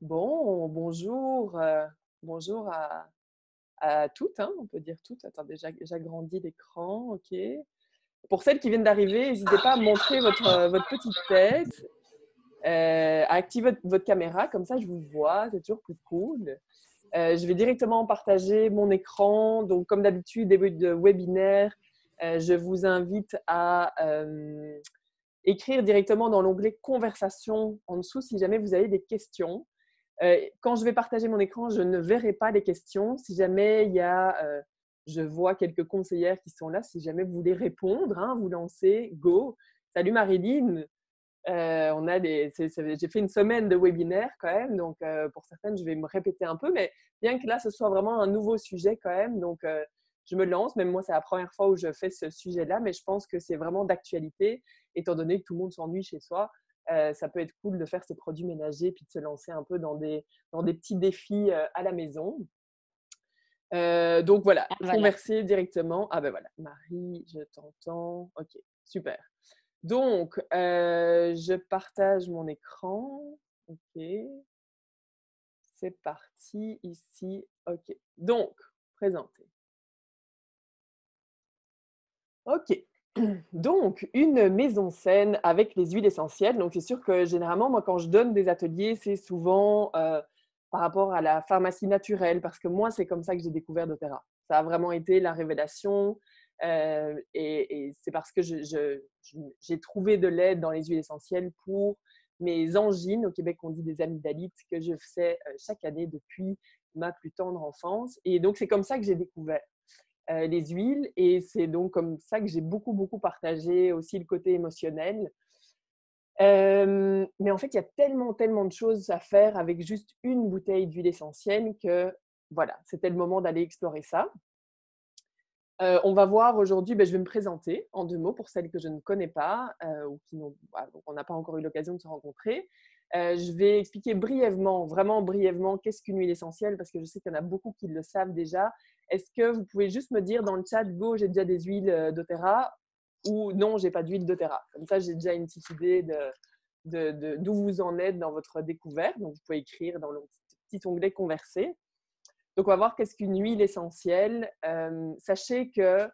Bon, bonjour, euh, bonjour à, toutes, hein, on peut dire toutes. Attendez, j'ag- j'agrandis l'écran, ok. Pour celles qui viennent d'arriver, n'hésitez pas à montrer votre, euh, votre petite tête, euh, à activer votre, caméra, comme ça je vous vois, c'est toujours plus cool. Je vais directement partager mon écran. Donc, comme d'habitude, début de webinaire, je vous invite à écrire directement dans l'onglet Conversation en dessous si jamais vous avez des questions. Euh, quand je vais partager mon écran, je ne verrai pas les questions. Si jamais il y a, euh, je vois quelques conseillères qui sont là, si jamais vous voulez répondre, hein, vous lancez, go. Salut Marilyn. Euh, on a des, j'ai fait une semaine de webinaire quand même, donc pour certaines, je vais me répéter un peu, mais bien que là, ce soit vraiment un nouveau sujet quand même, donc je me lance. Même moi, c'est la première fois où je fais ce sujet-là, mais je pense que c'est vraiment d'actualité, étant donné que tout le monde s'ennuie chez soi. euh, ça peut être cool de faire ces produits ménagers puis de se lancer un peu dans des, dans des petits défis euh, à la maison. Euh, donc voilà, Ah, voilà. converser directement. Ah ben voilà, Marie, je t'entends. Ok, super. Donc, je partage mon écran. Ok. C'est parti ici. Ok. Donc, présenter. Ok. Donc, une maison saine avec les huiles essentielles. Donc, c'est sûr que généralement, moi, quand je donne des ateliers, c'est souvent euh, par rapport à la pharmacie naturelle, parce que moi, c'est comme ça que j'ai découvert doTERRA. Ça a vraiment été la révélation. euh, et c'est parce que j'ai trouvé de l'aide dans les huiles essentielles pour mes angines. Au Québec, on dit des amygdalites que je fais euh, chaque année depuis ma plus tendre enfance. Et donc, c'est comme ça que j'ai découvert euh, les huiles. Et c'est donc comme ça que j'ai beaucoup, beaucoup partagé aussi le côté émotionnel. Euh, mais en fait, il y a tellement, tellement de choses à faire avec juste une bouteille d'huile essentielle que voilà, c'était le moment d'aller explorer ça. Euh, on va voir aujourd'hui, ben, je vais me présenter en deux mots pour celles que je ne connais pas ou qui n'ont, on n'a pas encore eu l'occasion de se rencontrer. Euh, je vais expliquer brièvement, vraiment brièvement, qu'est-ce qu'une huile essentielle parce que je sais qu'il y en a beaucoup qui le savent déjà. Est-ce que vous pouvez juste me dire dans le chat, go, j'ai déjà des huiles euh, doTERRA ou non, j'ai pas d'huile doTERRA. Comme ça, j'ai déjà une petite idée de, d'où vous en êtes dans votre découverte. Donc, vous pouvez écrire dans le petit onglet converser. Donc, on va voir qu'est-ce qu'une huile essentielle. Euh, sachez que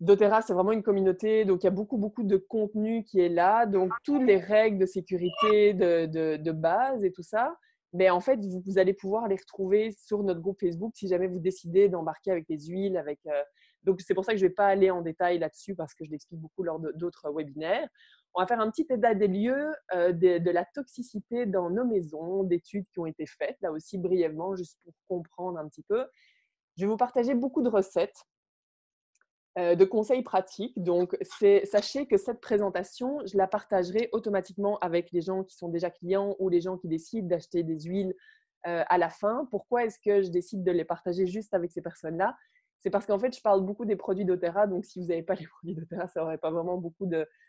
doTERRA, c'est vraiment une communauté, donc il y a beaucoup, beaucoup de contenu qui est là. Donc, toutes les règles de sécurité de, de- base et tout ça, mais en fait, vous, allez pouvoir les retrouver sur notre groupe Facebook si jamais vous décidez d'embarquer avec les huiles. Avec, euh, Donc, c'est pour ça que je ne vais pas aller en détail là-dessus parce que je l'explique beaucoup lors d'autres webinaires. On va faire un petit état des lieux euh, de, de la toxicité dans nos maisons, d'études qui ont été faites, là aussi brièvement, juste pour comprendre un petit peu. Je vais vous partager beaucoup de recettes de conseils pratiques. Donc, sachez que cette présentation, je la partagerai automatiquement avec les gens qui sont déjà clients ou les gens qui décident d'acheter des huiles euh, à la fin. Pourquoi est-ce que je décide de les partager juste avec ces personnes-là? C'est parce qu'en fait, je parle beaucoup des produits doTERRA. Donc, si vous n'avez pas les produits doTERRA, ça n'aurait pas vraiment beaucoup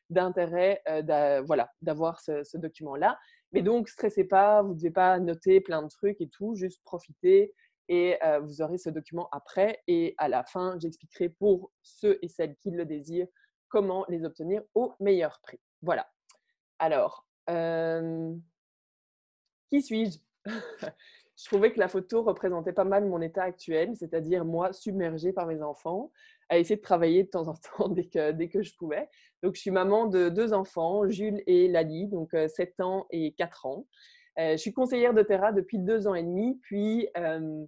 d'intérêt euh, voilà, d'avoir ce, ce document-là. Mais donc, stressez pas, vous ne devez pas noter plein de trucs et tout, juste profitez et euh, vous aurez ce document après. Et à la fin, j'expliquerai pour ceux et celles qui le désirent comment les obtenir au meilleur prix. Voilà. Alors, euh, qui suis-je? Je trouvais que la photo représentait pas mal mon état actuel, c'est-à-dire moi submergée par mes enfants, à essayer de travailler de temps en temps dès que, je pouvais. Donc, je suis maman de deux enfants, Jules et Lali, donc euh, 7 ans et 4 ans. Euh, je suis conseillère de Terra depuis deux ans et demi, puis euh,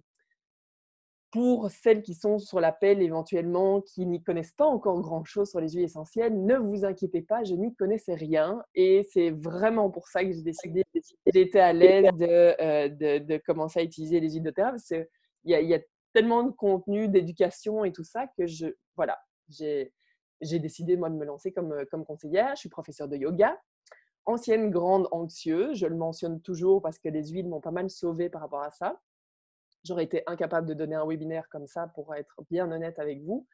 pour celles qui sont sur l'appel éventuellement, qui n'y connaissent pas encore grand-chose sur les huiles essentielles, ne vous inquiétez pas, je n'y connaissais rien. Et c'est vraiment pour ça que j'ai décidé, j'étais à l'aise de, euh, de, de commencer à utiliser les huiles de terre. Parce qu'il y, a- il y a tellement de contenu, d'éducation et tout ça que je, voilà, j'ai j'ai décidé moi de me lancer comme, euh, comme conseillère. Je suis professeure de yoga, ancienne grande anxieuse. Je le mentionne toujours parce que les huiles m'ont pas mal sauvée par rapport à ça. J'aurais été incapable de donner un webinaire comme ça pour être bien honnête avec vous.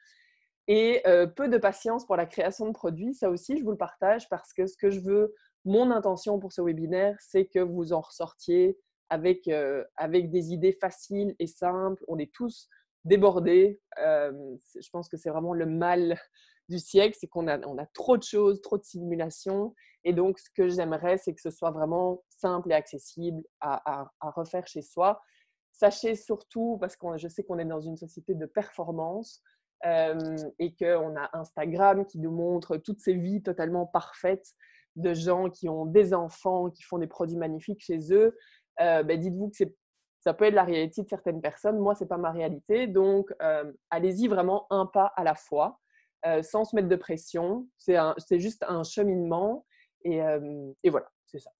Et euh, peu de patience pour la création de produits, ça aussi, je vous le partage parce que ce que je veux, mon intention pour ce webinaire, c'est que vous en ressortiez avec, euh, avec des idées faciles et simples. On est tous débordés. Euh, je pense que c'est vraiment le mal du siècle, c'est qu'on a, on a trop de choses, trop de simulations. Et donc, ce que j'aimerais, c'est que ce soit vraiment simple et accessible à, refaire chez soi. Sachez surtout, parce que je sais qu'on est dans une société de performance euh, et qu'on a Instagram qui nous montre toutes ces vies totalement parfaites de gens qui ont des enfants, qui font des produits magnifiques chez eux. Euh, ben, dites-vous que ça peut être la réalité de certaines personnes. Moi, ce n'est pas ma réalité. Donc, euh, allez-y vraiment un pas à la fois. Euh, sans se mettre de pression. C'est juste un cheminement. Et, et voilà, c'est ça.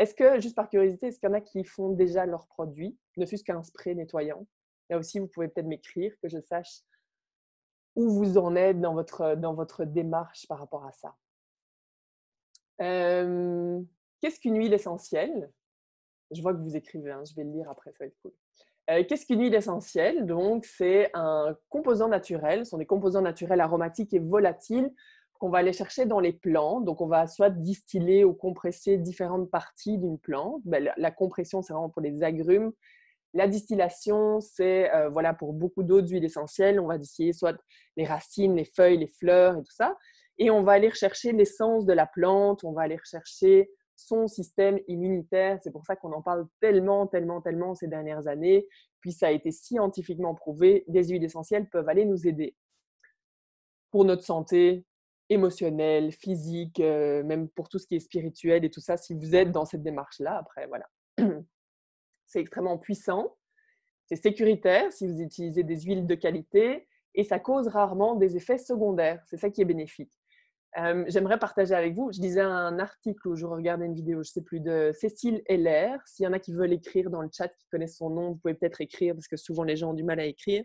Est-ce que, juste par curiosité, est-ce qu'il y en a qui font déjà leurs produits, ne fût-ce qu'un spray nettoyant? Là aussi, vous pouvez peut-être m'écrire, que je sache où vous en êtes dans votre, dans votre démarche par rapport à ça. Euh, qu'est-ce qu'une huile essentielle? Je vois que vous écrivez, hein, je vais le lire après, ça va être cool. Euh, qu'est-ce qu'une huile essentielle? Donc, c'est un composant naturel, ce sont des composants naturels aromatiques et volatiles qu'on va aller chercher dans les plantes. Donc, on va soit distiller ou compresser différentes parties d'une plante. Ben, la, compression, c'est vraiment pour les agrumes. La distillation, c'est euh, voilà, pour beaucoup d'autres huiles essentielles. On va distiller soit les racines, les feuilles, les fleurs et tout ça. Et on va aller rechercher l'essence de la plante, on va aller rechercher son système immunitaire. C'est pour ça qu'on en parle tellement, tellement, tellement ces dernières années. Puis ça a été scientifiquement prouvé, des huiles essentielles peuvent aller nous aider pour notre santé émotionnelle, physique, euh, même pour tout ce qui est spirituel et tout ça, si vous êtes dans cette démarche-là, après, voilà. C'est extrêmement puissant, c'est sécuritaire si vous utilisez des huiles de qualité et ça cause rarement des effets secondaires. C'est ça qui est bénéfique. Euh, j'aimerais partager avec vous. Je lisais un article où je regardais une vidéo, je ne sais plus, de Cécile Heller. S'il y en a qui veulent écrire dans le chat, qui connaissent son nom, vous pouvez peut-être écrire parce que souvent les gens ont du mal à écrire.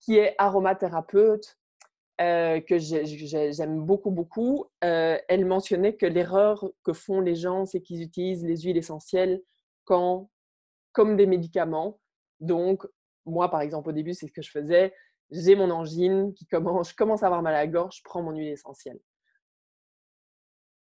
Qui est aromathérapeute, euh, que j'aime beaucoup, beaucoup. Euh, elle mentionnait que l'erreur que font les gens, c'est qu'ils utilisent les huiles essentielles comme des médicaments. Donc, moi, par exemple, au début, c'est ce que je faisais. J'ai mon angine qui commence, je commence à avoir mal à la gorge, je prends mon huile essentielle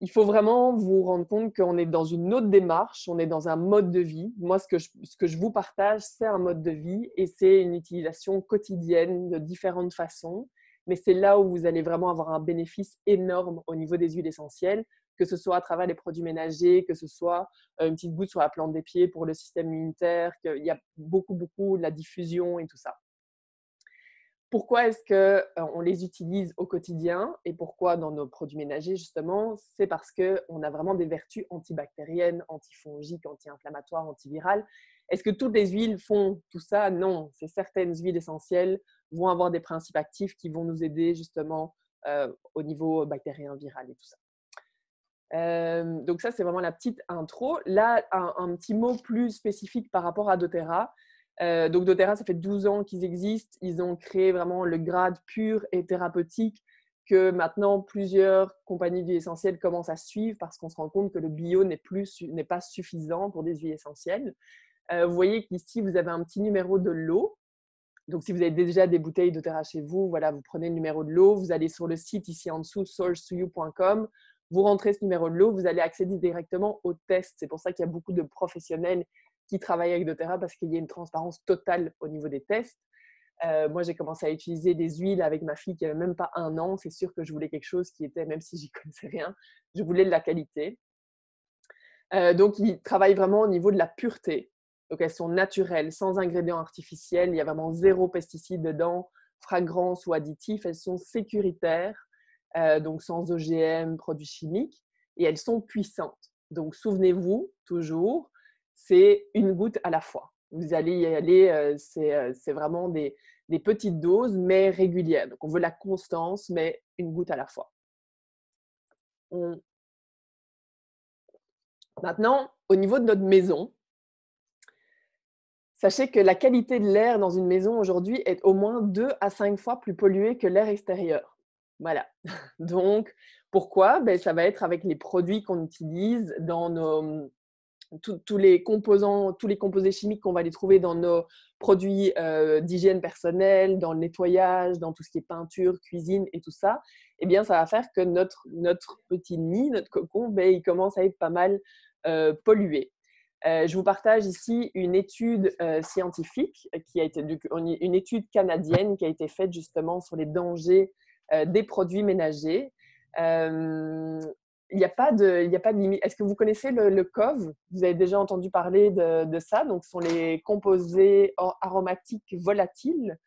il faut vraiment vous rendre compte qu'on est dans une autre démarche, on est dans un mode de vie. Moi, ce que je vous partage, c'est un mode de vie et c'est une utilisation quotidienne de différentes façons. Mais c'est là où vous allez vraiment avoir un bénéfice énorme au niveau des huiles essentielles, que ce soit à travers les produits ménagers, que ce soit euh, une petite goutte sur la plante des pieds pour le système immunitaire, qu'il y a beaucoup, beaucoup de la diffusion et tout ça. Pourquoi est-ce qu'on euh, les utilise au quotidien et pourquoi dans nos produits ménagers justement? C'est parce qu'on a vraiment des vertus antibactériennes, antifongiques, anti-inflammatoires, antivirales. Est-ce que toutes les huiles font tout ça? Non, c'est certaines huiles essentielles vont avoir des principes actifs qui vont nous aider justement euh, au niveau bactérien, viral et tout ça. Euh, donc ça, c'est vraiment la petite intro. Là, un, petit mot plus spécifique par rapport à doTERRA. Euh, donc doTERRA, ça fait 12 ans qu'ils existent. Ils ont créé vraiment le grade pur et thérapeutique que maintenant plusieurs compagnies d'huiles essentielles commencent à suivre parce qu'on se rend compte que le bio n'est plus n'est pas suffisant pour des huiles essentielles. Euh, vous voyez qu'ici vous avez un petit numéro de l'eau. Donc si vous avez déjà des bouteilles doTERRA chez vous, voilà, vous prenez le numéro de l'eau, vous allez sur le site ici en dessous source2you.com, vous rentrez ce numéro de l'eau, vous allez accéder directement au test. C'est pour ça qu'il y a beaucoup de professionnels qui travaillent avec doTERRA parce qu'il y a une transparence totale au niveau des tests. Euh, moi, j'ai commencé à utiliser des huiles avec ma fille qui n'avait même pas un an. C'est sûr que je voulais quelque chose qui était, même si j'y connaissais rien, je voulais de la qualité. Euh, donc, ils travaillent vraiment au niveau de la pureté. Donc, elles sont naturelles, sans ingrédients artificiels. Il y a vraiment zéro pesticide dedans, fragrance ou additifs. Elles sont sécuritaires, euh, donc sans OGM, produits chimiques. Et elles sont puissantes. Donc, souvenez-vous toujours, c'est une goutte à la fois. Vous allez y aller, euh, euh, c'est vraiment des, petites doses, mais régulières. Donc, on veut la constance, mais une goutte à la fois. Maintenant, au niveau de notre maison, sachez que la qualité de l'air dans une maison aujourd'hui est au moins deux à cinq fois plus polluée que l'air extérieur. Voilà. Donc, pourquoi? Ben, Ça va être avec les produits qu'on utilise dans nos, tous les composants, tous les composés chimiques qu'on va les trouver dans nos produits euh, d'hygiène personnelle, dans le nettoyage, dans tout ce qui est peinture, cuisine et tout ça, eh bien, ça va faire que notre, notre petit nid, notre cocon, ben, il commence à être pas mal euh, pollué. Euh, je vous partage ici une étude scientifique qui a été une étude canadienne qui a été faite justement sur les dangers des produits ménagers. Il n'y a, pas de, limite. Est-ce que vous connaissez le, COV? Vous avez déjà entendu parler de, ça? Donc, ce sont les composés aromatiques volatiles.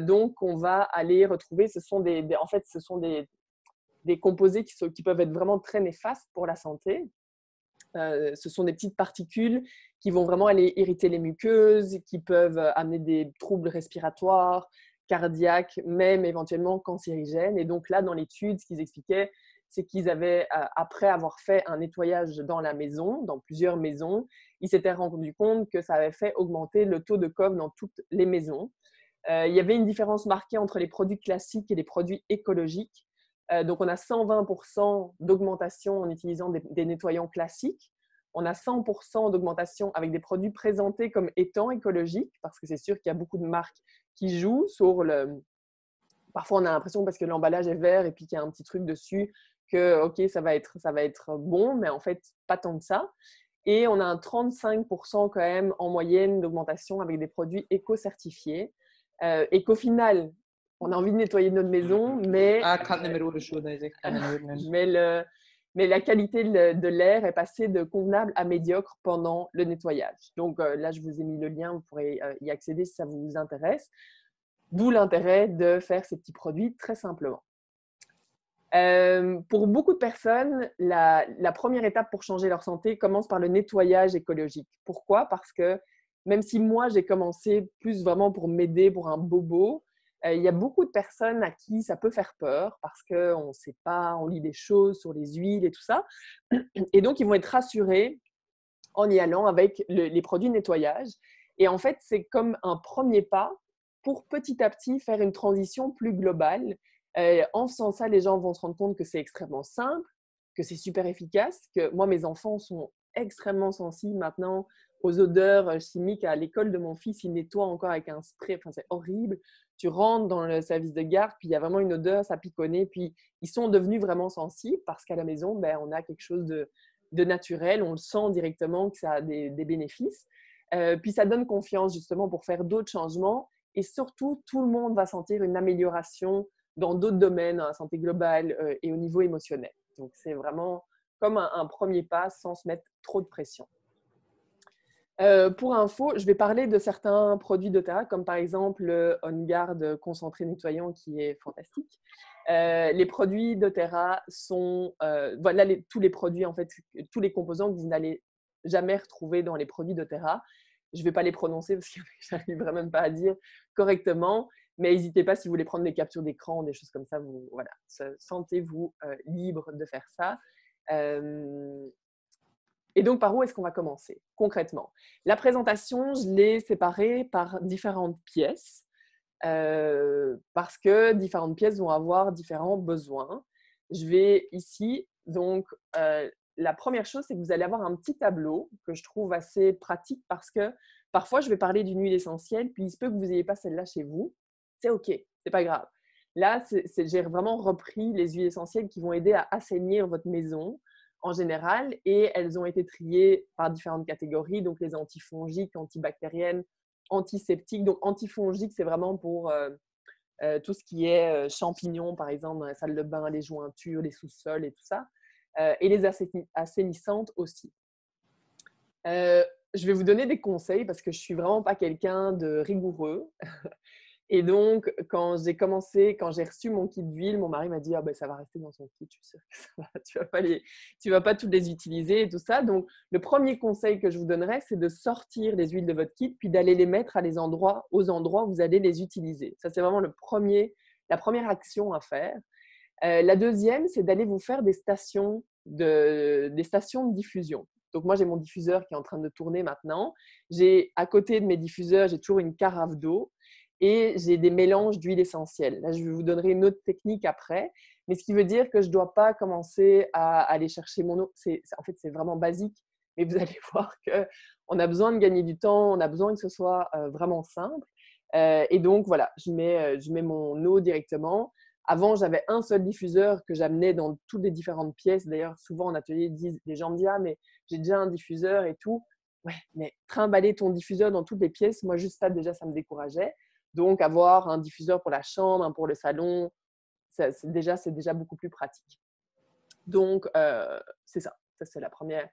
donc, on va aller retrouver, ce sont des, en fait, ce sont des, composés qui, peuvent être vraiment très néfastes pour la santé. Ce sont des petites particules qui vont vraiment aller irriter les muqueuses, qui peuvent amener des troubles respiratoires, cardiaques, même éventuellement cancérigènes. Et donc là, dans l'étude, ce qu'ils expliquaient, c'est qu'ils avaient, après avoir fait un nettoyage dans la maison, dans plusieurs maisons, ils s'étaient rendus compte que ça avait fait augmenter le taux de COV dans toutes les maisons. il y avait une différence marquée entre les produits classiques et les produits écologiques. Donc, on a 120% d'augmentation en utilisant des, nettoyants classiques. On a 100% d'augmentation avec des produits présentés comme étant écologiques, parce que c'est sûr qu'il y a beaucoup de marques qui jouent sur le. Parfois, on a l'impression parce que l'emballage est vert et puis qu'il y a un petit truc dessus que, OK, ça va être, ça va être bon, mais en fait, pas tant que ça. Et on a un 35% quand même en moyenne d'augmentation avec des produits éco-certifiés. Euh, et qu'au final, on a envie de nettoyer notre maison, mais, ah, mais, le, mais la qualité de l'air est passée de convenable à médiocre pendant le nettoyage. Donc euh, là, je vous ai mis le lien, vous pourrez euh, y accéder si ça vous intéresse. D'où l'intérêt de faire ces petits produits très simplement. Euh, pour beaucoup de personnes, la, première étape pour changer leur santé commence par le nettoyage écologique. Pourquoi? Parce que même si moi, j'ai commencé plus vraiment pour m'aider pour un bobo, il y a beaucoup de personnes à qui ça peut faire peur parce qu'on ne sait pas, on lit des choses sur les huiles et tout ça. Et donc, ils vont être rassurés en y allant avec les produits de nettoyage. Et en fait, c'est comme un premier pas pour petit à petit faire une transition plus globale euh, en faisant ça, les gens vont se rendre compte que c'est extrêmement simple, que c'est super efficace, que moi, mes enfants sont extrêmement sensibles maintenant aux odeurs euh, chimiques. À l'école de mon fils, il nettoie encore avec un spray. Enfin, c'est horrible. Tu rentres dans le service de garde, puis il y a vraiment une odeur, ça piconne. Puis ils sont devenus vraiment sensibles parce qu'à la maison, ben, on a quelque chose de, naturel. On le sent directement que ça a des, bénéfices. Euh, puis ça donne confiance justement pour faire d'autres changements. Et surtout, tout le monde va sentir une amélioration dans d'autres domaines, la santé globale euh, et au niveau émotionnel. Donc, c'est vraiment comme un, premier pas sans se mettre trop de pression. Euh, pour info, je vais parler de certains produits d'Otera, comme par exemple le On Guard concentré nettoyant qui est fantastique. Euh, les produits d'Otera sont, voilà tous les produits, en fait, tous les composants que vous n'allez jamais retrouver dans les produits d'Otera. Je ne vais pas les prononcer parce que je n'arriverai même pas à dire correctement. Mais n'hésitez pas si vous voulez prendre des captures d'écran, des choses comme ça, voilà, sentez-vous euh, libre de faire ça. Et donc, par où est-ce qu'on va commencer concrètement? La présentation, je l'ai séparée par différentes pièces euh, parce que différentes pièces vont avoir différents besoins. Je vais ici, donc, euh, la première chose, c'est que vous allez avoir un petit tableau que je trouve assez pratique parce que parfois, je vais parler d'une huile essentielle, puis il se peut que vous n'ayez pas celle-là chez vous c'est OK, c'est pas grave. Là, j'ai vraiment repris les huiles essentielles qui vont aider à assainir votre maison en général et elles ont été triées par différentes catégories, donc les antifongiques, antibactériennes, antiseptiques. Donc antifongiques, c'est vraiment pour euh, euh, tout ce qui est euh, champignons, par exemple, dans la salle de bain, les jointures, les sous-sols et tout ça. et les assainissantes aussi. je vais vous donner des conseils parce que je suis vraiment pas quelqu'un de rigoureux. Et donc, quand j'ai commencé, quand j'ai reçu mon kit d'huile, mon mari m'a dit ah ben ça va rester dans son kit, je suis sûre que ça va. Tu vas pas les, tu vas pas toutes les utiliser et tout ça. Donc, le premier conseil que je vous donnerais, c'est de sortir les huiles de votre kit, puis d'aller les mettre à les endroits, aux endroits où vous allez les utiliser. Ça, c'est vraiment le premier, la première action à faire. Euh, la deuxième, c'est d'aller vous faire des stations de, des stations de diffusion. Donc moi, j'ai mon diffuseur qui est en train de tourner maintenant. J'ai à côté de mes diffuseurs, j'ai toujours une carafe d'eau et j'ai des mélanges d'huile essentielle. Là, je vous donnerai une autre technique après, mais ce qui veut dire que je ne dois pas commencer à aller chercher mon eau. en fait, c'est vraiment basique, mais vous allez voir qu'on a besoin de gagner du temps, on a besoin que ce soit euh, vraiment simple. Euh, et donc, voilà, je mets, euh, je mets mon eau directement. Avant, j'avais un seul diffuseur que j'amenais dans toutes les différentes pièces. D'ailleurs, souvent en atelier, les gens me disent Ah, mais j'ai déjà un diffuseur et tout. Ouais, mais trimballer ton diffuseur dans toutes les pièces, moi, juste ça, déjà, ça me décourageait. Donc, avoir un diffuseur pour la chambre, pour le salon, déjà, c'est déjà beaucoup plus pratique. Donc, euh, c'est ça. Ça, c'est la première.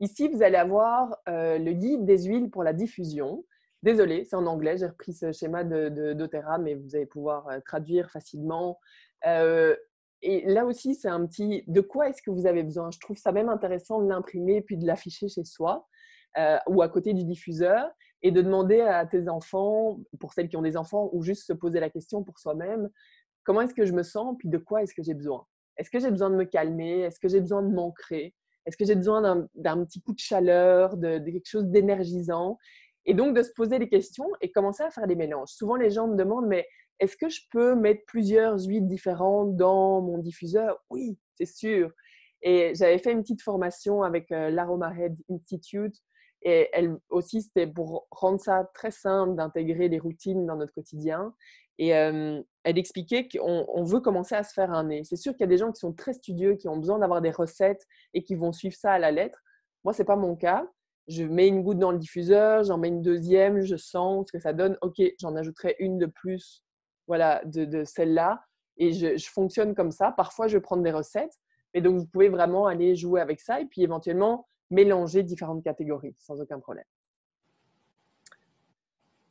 Ici, vous allez avoir euh, le guide des huiles pour la diffusion. Désolée, c'est en anglais. J'ai repris ce schéma de, d'Otera, mais vous allez pouvoir euh, traduire facilement. et là aussi, c'est un petit de quoi est-ce que vous avez besoin? Je trouve ça même intéressant de l'imprimer puis de l'afficher chez soi ou à côté du diffuseur et de demander à tes enfants, pour celles qui ont des enfants, ou juste se poser la question pour soi-même, comment est-ce que je me sens, puis de quoi est-ce que j'ai besoin? Est-ce que j'ai besoin de me calmer? Est-ce que j'ai besoin de m'ancrer? Est-ce que j'ai besoin d'un petit coup de chaleur, de, quelque chose d'énergisant? Et donc de se poser des questions et commencer à faire des mélanges. Souvent, les gens me demandent, mais est-ce que je peux mettre plusieurs huiles différentes dans mon diffuseur? Oui, c'est sûr. Et j'avais fait une petite formation avec euh, l'Aromahead Institute et elle aussi, c'était pour rendre ça très simple d'intégrer les routines dans notre quotidien. Et elle expliquait qu'on veut commencer à se faire un nez. C'est sûr qu'il y a des gens qui sont très studieux, qui ont besoin d'avoir des recettes et qui vont suivre ça à la lettre. Moi, ce n'est pas mon cas. Je mets une goutte dans le diffuseur, j'en mets une deuxième, je sens ce que ça donne. Ok, j'en ajouterai une de plus voilà, de, celle-là. Et je, je, fonctionne comme ça. Parfois, je vais prendre des recettes. Et donc, vous pouvez vraiment aller jouer avec ça et puis éventuellement mélanger différentes catégories sans aucun problème.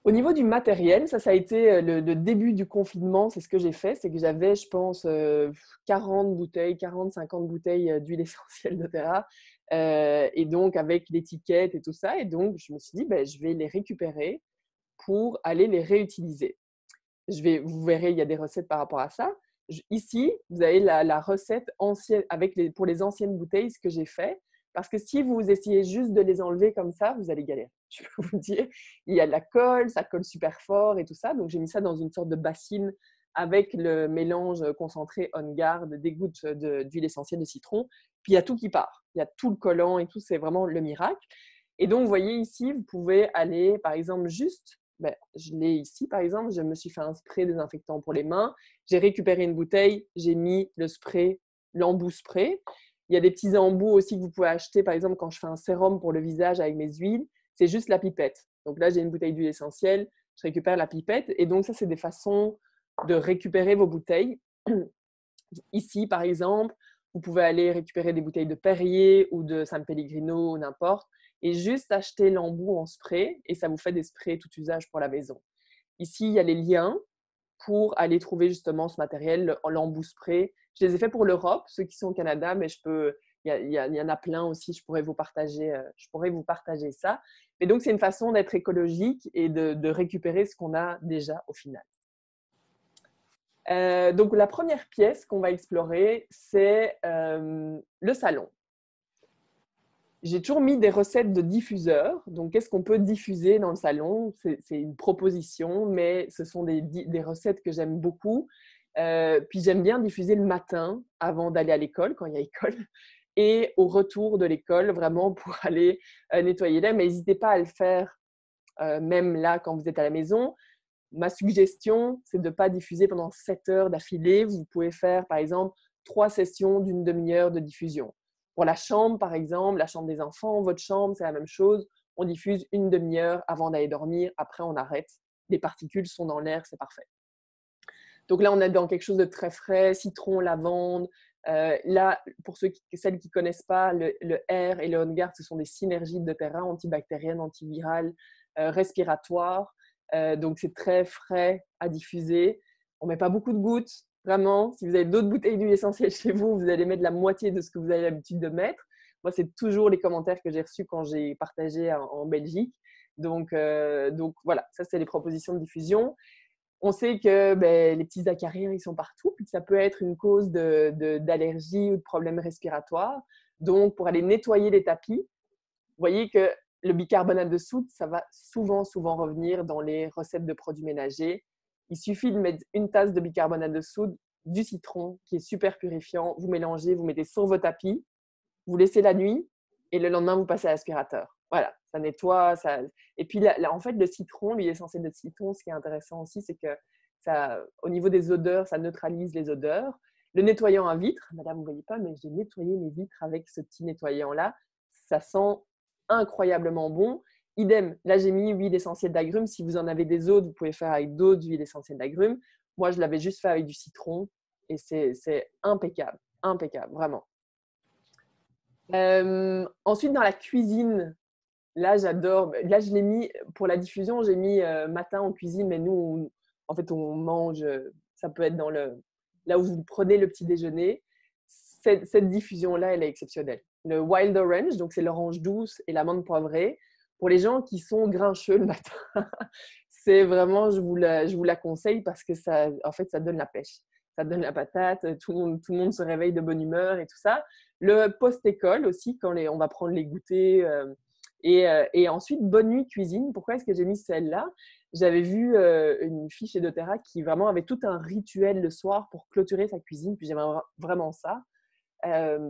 Au niveau du matériel, ça, ça a été euh, le, début du confinement. C'est ce que j'ai fait. C'est que j'avais, je pense, 40 euh, bouteilles, 40, 50 bouteilles euh, d'huile essentielle de terra. et donc, avec l'étiquette et tout ça. Et donc, je me suis dit, ben, je vais les récupérer pour aller les réutiliser. Je vais, vous verrez, il y a des recettes par rapport à ça. ici, vous avez la, recette ancienne, avec les, pour les anciennes bouteilles, ce que j'ai fait. Parce que si vous essayez juste de les enlever comme ça, vous allez galérer. Je peux vous dire, il y a de la colle, ça colle super fort et tout ça. Donc, j'ai mis ça dans une sorte de bassine avec le mélange concentré on guard, des gouttes d'huile essentielle de citron. Puis, il y a tout qui part. Il y a tout le collant et tout. C'est vraiment le miracle. Et donc, vous voyez ici, vous pouvez aller, par exemple, juste, ben, je l'ai ici, par exemple, je me suis fait un spray désinfectant pour les mains. J'ai récupéré une bouteille, j'ai mis le spray, l'embout spray. Il y a des petits embouts aussi que vous pouvez acheter, par exemple, quand je fais un sérum pour le visage avec mes huiles, c'est juste la pipette. Donc là, j'ai une bouteille d'huile essentielle, je récupère la pipette. Et donc, ça, c'est des façons de récupérer vos bouteilles. Ici, par exemple, vous pouvez aller récupérer des bouteilles de Perrier ou de San Pellegrino n'importe, et juste acheter l'embout en spray, et ça vous fait des sprays tout usage pour la maison. Ici, il y a les liens pour aller trouver justement ce matériel, l'embout spray. Je les ai fait pour l'Europe, ceux qui sont au Canada, mais je peux, il y, en a plein aussi, je pourrais vous partager, euh, je pourrais vous partager ça. Mais donc, c'est une façon d'être écologique et de, récupérer ce qu'on a déjà au final. Euh, donc, la première pièce qu'on va explorer, c'est euh, le salon j'ai toujours mis des recettes de diffuseurs. Donc, qu'est-ce qu'on peut diffuser dans le salon? C'est une proposition, mais ce sont des, recettes que j'aime beaucoup. Euh, puis, j'aime bien diffuser le matin avant d'aller à l'école, quand il y a école, et au retour de l'école, vraiment pour aller euh, nettoyer l'air. Mais n'hésitez pas à le faire euh, même là quand vous êtes à la maison. Ma suggestion, c'est de ne pas diffuser pendant 7 heures d'affilée. Vous pouvez faire, par exemple, trois sessions d'une demi-heure de diffusion. Pour la chambre, par exemple, la chambre des enfants, votre chambre, c'est la même chose. On diffuse une demi-heure avant d'aller dormir. Après, on arrête. Les particules sont dans l'air, c'est parfait. Donc là, on est dans quelque chose de très frais, citron, lavande. Euh, là, pour ceux qui, celles qui ne connaissent pas, le, R et le OnGuard, ce sont des synergies de terrain antibactériennes, antivirales, euh, respiratoires. Euh, donc, c'est très frais à diffuser. On ne met pas beaucoup de gouttes. Vraiment, si vous avez d'autres bouteilles d'huile essentielle chez vous, vous allez mettre la moitié de ce que vous avez l'habitude de mettre. Moi, c'est toujours les commentaires que j'ai reçus quand j'ai partagé en, Belgique. Donc, euh, donc voilà, ça, c'est les propositions de diffusion. On sait que ben, les petits acariens, ils sont partout, puis que ça peut être une cause d'allergie ou de problèmes respiratoires. Donc, pour aller nettoyer les tapis, vous voyez que le bicarbonate de soude, ça va souvent, souvent revenir dans les recettes de produits ménagers. Il suffit de mettre une tasse de bicarbonate de soude, du citron qui est super purifiant. Vous mélangez, vous mettez sur vos tapis, vous laissez la nuit et le lendemain, vous passez à l'aspirateur. Voilà, ça nettoie. Ça... Et puis, là, en fait, le citron, l'huile essentielle de citron, ce qui est intéressant aussi, c'est que ça, au niveau des odeurs, ça neutralise les odeurs. Le nettoyant à vitre, madame, vous ne voyez pas, mais j'ai nettoyé mes vitres avec ce petit nettoyant-là. Ça sent incroyablement bon. Idem, là j'ai mis huile essentielle d'agrumes. Si vous en avez des autres, vous pouvez faire avec d'autres huiles essentielles d'agrumes. Moi, je l'avais juste fait avec du citron. Et c'est impeccable, impeccable, vraiment. Euh, ensuite, dans la cuisine, là, j'adore. Là, je l'ai mis pour la diffusion, j'ai mis euh, matin en cuisine, mais nous, en fait, on mange. Ça peut être dans le là où vous prenez le petit déjeuner. Cette, cette diffusion-là, elle est exceptionnelle. Le Wild Orange, donc c'est l'orange douce et l'amande poivrée. Pour les gens qui sont grincheux le matin, c'est vraiment, je vous, la, je vous la conseille parce que ça, en fait, ça donne la pêche. Ça donne la patate, tout le, monde, tout le monde se réveille de bonne humeur et tout ça. Le post-école aussi, quand on va prendre les goûters. Euh, et, euh, et, ensuite, bonne nuit cuisine. Pourquoi est-ce que j'ai mis celle-là? J'avais vu euh, une fille chez doTERRA qui vraiment avait tout un rituel le soir pour clôturer sa cuisine. Puis j'aimerais vraiment ça.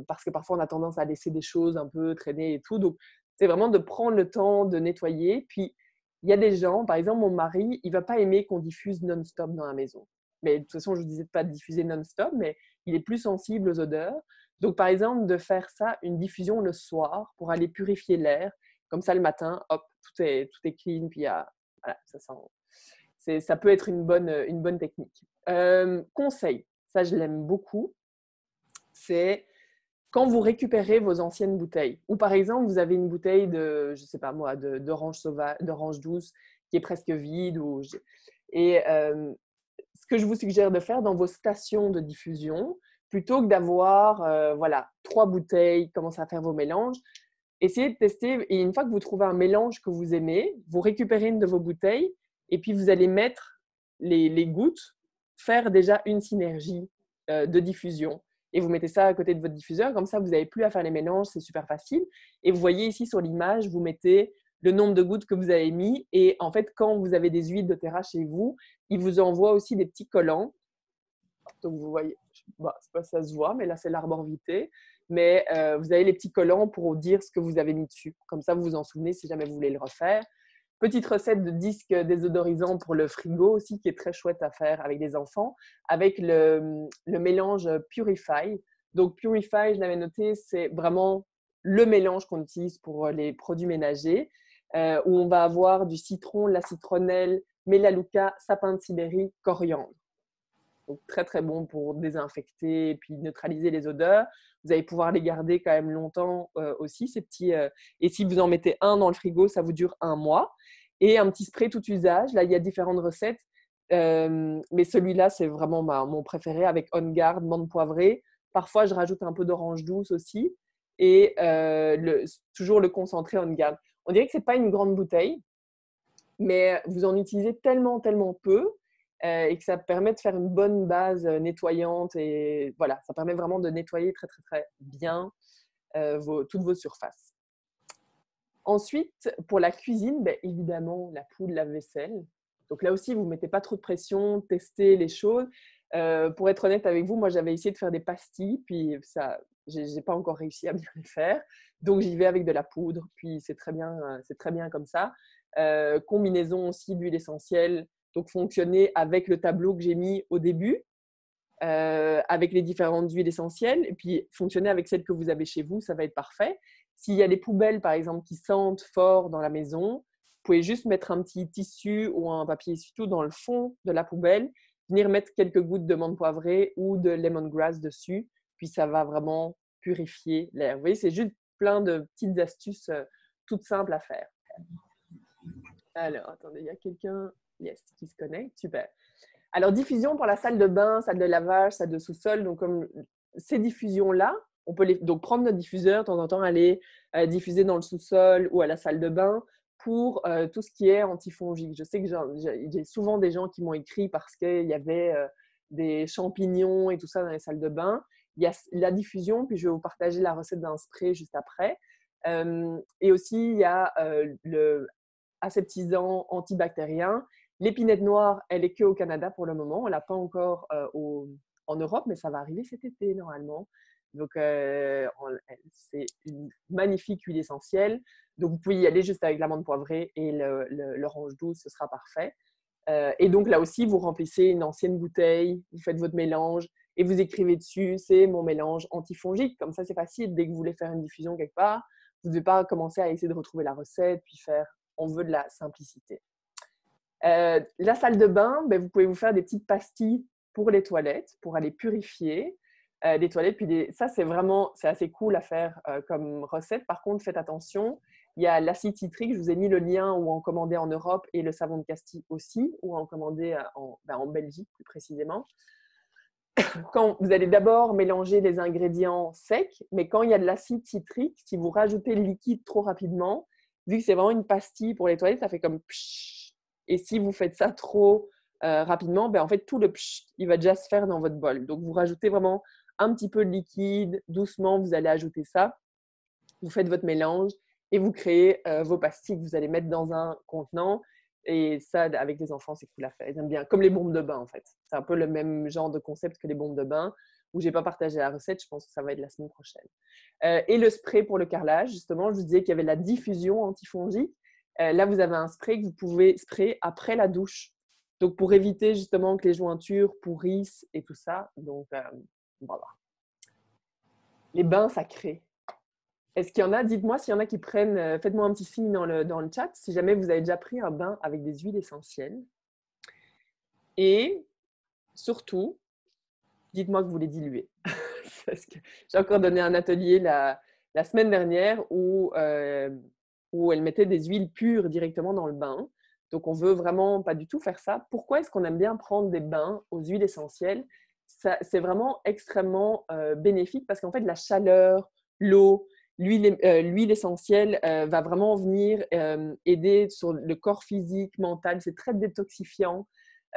parce que parfois, on a tendance à laisser des choses un peu traîner et tout. C'est vraiment de prendre le temps de nettoyer. Puis, il y a des gens, par exemple, mon mari, il va pas aimer qu'on diffuse non-stop dans la maison. Mais de toute façon, je ne disais pas de diffuser non-stop, mais il est plus sensible aux odeurs. Donc, par exemple, de faire ça, une diffusion le soir pour aller purifier l'air. Comme ça, le matin, hop, tout est, tout est clean. Puis, voilà, ça sent. Ça peut être une bonne, une bonne technique. Euh, conseil, ça je l'aime beaucoup, c'est quand vous récupérez vos anciennes bouteilles, ou par exemple, vous avez une bouteille de, je sais pas moi, d'orange sauvage, d'orange douce qui est presque vide, et euh, ce que je vous suggère de faire dans vos stations de diffusion, plutôt que d'avoir, euh, voilà, trois bouteilles, commencer à faire vos mélanges, essayez de tester, et une fois que vous trouvez un mélange que vous aimez, vous récupérez une de vos bouteilles, et puis vous allez mettre les, les gouttes, faire déjà une synergie euh, de diffusion et vous mettez ça à côté de votre diffuseur. Comme ça, vous n'avez plus à faire les mélanges, c'est super facile. Et vous voyez ici sur l'image, vous mettez le nombre de gouttes que vous avez mis. Et en fait, quand vous avez des huiles de terrasse chez vous, il vous envoie aussi des petits collants. Donc, vous voyez, bah, pas ça se voit, mais là, c'est l'arbre vité. Mais euh, vous avez les petits collants pour dire ce que vous avez mis dessus. Comme ça, vous vous en souvenez si jamais vous voulez le refaire. Petite recette de disque désodorisant pour le frigo aussi, qui est très chouette à faire avec des enfants, avec le, mélange Purify. Donc Purify, je l'avais noté, c'est vraiment le mélange qu'on utilise pour les produits ménagers, euh, où on va avoir du citron, la citronnelle, mélalouca, sapin de Sibérie, coriandre. Donc très très bon pour désinfecter et puis neutraliser les odeurs. Vous allez pouvoir les garder quand même longtemps euh, aussi, ces petits. Euh, et si vous en mettez un dans le frigo, ça vous dure un mois. Et un petit spray tout usage. Là, il y a différentes recettes. Euh, mais celui-là, c'est vraiment mon préféré avec On Guard, menthe poivrée. Parfois, je rajoute un peu d'orange douce aussi. Et toujours le concentré On Guard. On dirait que ce n'est pas une grande bouteille, mais vous en utilisez tellement, tellement peu euh, et que ça permet de faire une bonne base euh, nettoyante et voilà, ça permet vraiment de nettoyer très très très bien euh, toutes vos surfaces. Ensuite, pour la cuisine, ben, évidemment, la poudre lave-vaisselle. Donc là aussi, vous ne mettez pas trop de pression, testez les choses. pour être honnête avec vous, moi, j'avais essayé de faire des pastilles, puis ça, j'ai pas encore réussi à bien les faire. Donc j'y vais avec de la poudre, puis c'est très bien, c'est très bien comme ça. combinaison aussi d'huile essentielle, donc, fonctionner avec le tableau que j'ai mis au début, euh, avec les différentes huiles essentielles, et puis fonctionner avec celles que vous avez chez vous, ça va être parfait. S'il y a des poubelles, par exemple, qui sentent fort dans la maison, vous pouvez juste mettre un petit tissu ou un papier surtout dans le fond de la poubelle, venir mettre quelques gouttes de menthe poivrée ou de lemongrass dessus, puis ça va vraiment purifier l'air. Vous voyez, c'est juste plein de petites astuces euh, toutes simples à faire. Alors, attendez, il y a quelqu'un Yes, qui se connecte. Super. Alors, diffusion pour la salle de bain, salle de lavage, salle de sous-sol. Donc, comme ces diffusions-là, on peut donc prendre notre diffuseur, de temps en temps aller euh, diffuser dans le sous-sol ou à la salle de bain pour euh, tout ce qui est antifongique. Je sais que j'ai souvent des gens qui m'ont écrit parce qu'il y avait euh, des champignons et tout ça dans les salles de bain. Il y a la diffusion, puis je vais vous partager la recette d'un spray juste après. et aussi, il y a le aseptisant antibactérien L'épinette noire, elle est que au Canada pour le moment. On l'a pas encore euh, en Europe, mais ça va arriver cet été normalement. Donc, euh, c'est une magnifique huile essentielle. Donc, vous pouvez y aller juste avec l'amande poivrée et l'orange douce, ce sera parfait. Euh, et donc, là aussi, vous remplissez une ancienne bouteille, vous faites votre mélange et vous écrivez dessus, c'est mon mélange antifongique. Comme ça, c'est facile. Dès que vous voulez faire une diffusion quelque part, vous ne devez pas commencer à essayer de retrouver la recette, puis faire, on veut de la simplicité. Euh, la salle de bain, ben, vous pouvez vous faire des petites pastilles pour les toilettes, pour aller purifier euh, les toilettes. Puis ça, c'est vraiment, c'est assez cool à faire euh, comme recette. Par contre, faites attention, il y a l'acide citrique, je vous ai mis le lien où en commander en Europe et le savon de Castille aussi, ou en commander en, ben, en Belgique plus précisément. Quand vous allez d'abord mélanger les ingrédients secs, mais quand il y a de l'acide citrique, si vous rajoutez le liquide trop rapidement, vu que c'est vraiment une pastille pour les toilettes, ça fait comme et si vous faites ça trop euh, rapidement, ben en fait tout le il va déjà se faire dans votre bol. Donc vous rajoutez vraiment un petit peu de liquide, doucement vous allez ajouter ça. Vous faites votre mélange et vous créez euh, vos pastilles que vous allez mettre dans un contenant. Et ça, avec les enfants, c'est cool à faire. Ils aiment bien. Comme les bombes de bain, en fait. C'est un peu le même genre de concept que les bombes de bain, où je n'ai pas partagé la recette. Je pense que ça va être la semaine prochaine. Euh, et le spray pour le carrelage, justement, je vous disais qu'il y avait la diffusion antifongique. Euh, là, vous avez un spray que vous pouvez sprayer après la douche. Donc, pour éviter justement que les jointures pourrissent et tout ça. Donc, voilà. Les bains sacrés. Est-ce qu'il y en a? Dites-moi s'il y en a qui prennent. Euh, faites-moi un petit signe dans le, dans le chat si jamais vous avez déjà pris un bain avec des huiles essentielles. Et surtout, dites-moi que vous les diluez. j'ai encore donné un atelier la, la semaine dernière où, euh, où elle mettait des huiles pures directement dans le bain. Donc, on veut vraiment pas du tout faire ça. Pourquoi est-ce qu'on aime bien prendre des bains aux huiles essentielles? C'est vraiment extrêmement euh, bénéfique parce qu'en fait, la chaleur, l'eau, euh, l'huile essentielle euh, va vraiment venir euh, aider sur le corps physique, mental. C'est très détoxifiant.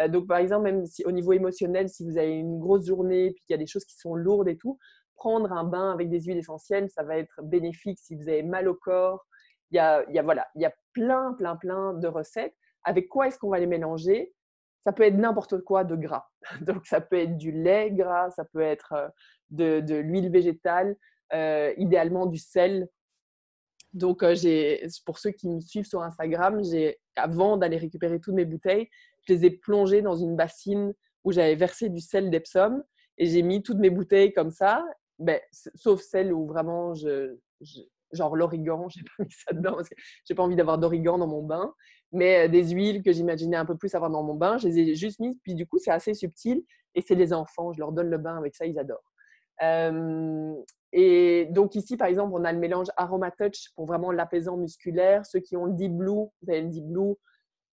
donc, par exemple, même si, au niveau émotionnel, si vous avez une grosse journée puis qu'il y a des choses qui sont lourdes et tout, prendre un bain avec des huiles essentielles, ça va être bénéfique si vous avez mal au corps. Il y a, y a voilà, il y a plein, plein, plein de recettes. Avec quoi est-ce qu'on va les mélanger? Ça peut être n'importe quoi de gras. Donc, ça peut être du lait gras, ça peut être de, de l'huile végétale. Euh, idéalement du sel. Donc, euh, pour ceux qui me suivent sur Instagram, avant d'aller récupérer toutes mes bouteilles, je les ai plongées dans une bassine où j'avais versé du sel d'Epsom et j'ai mis toutes mes bouteilles comme ça, ben, sauf celle où vraiment je, genre l'origan, j'ai pas mis ça dedans parce que j'ai pas envie d'avoir d'origan dans mon bain, mais euh, des huiles que j'imaginais un peu plus avoir dans mon bain, je les ai juste mises, puis du coup c'est assez subtil et c'est les enfants, je leur donne le bain avec ça, ils adorent. Et donc ici, par exemple, on a le mélange Aromatouch pour vraiment l'apaisant musculaire. Ceux qui ont le Deep Blue, vous avez le Deep Blue,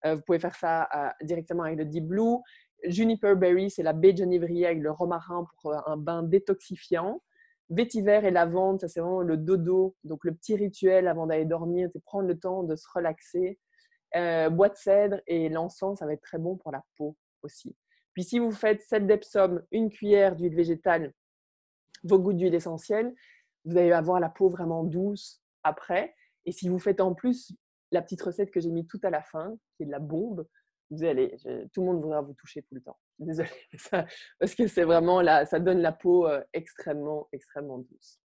euh, vous pouvez faire ça euh, directement avec le Deep Blue. Juniper Berry, c'est la baie de genévrier avec le romarin pour un bain détoxifiant. Vétiver et lavande, ça c'est vraiment le dodo, donc le petit rituel avant d'aller dormir, c'est prendre le temps de se relaxer. bois de cèdre et l'encens, ça va être très bon pour la peau aussi. Puis si vous faites sel d'Epsom, une cuillère d'huile végétale vos gouttes d'huile essentielle, vous allez avoir la peau vraiment douce après. Et si vous faites en plus la petite recette que j'ai mis tout à la fin, qui est de la bombe, vous allez, tout le monde voudra vous toucher tout le temps. Désolée, parce que c'est vraiment là, ça donne la peau euh, extrêmement, extrêmement douce.